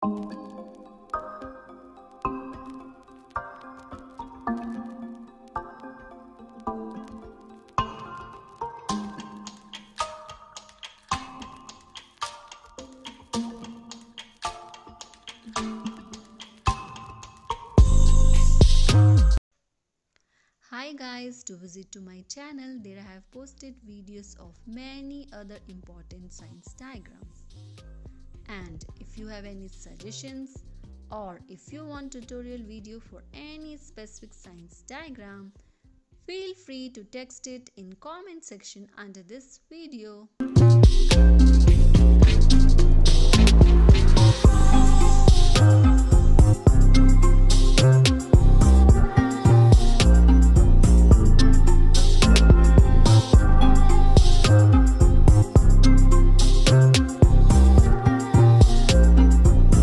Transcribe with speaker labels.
Speaker 1: Hi guys, to visit to my channel there I have posted videos of many other important science diagrams. And if you have any suggestions or if you want tutorial video for any specific science diagram, feel free to text it in comment section under this video.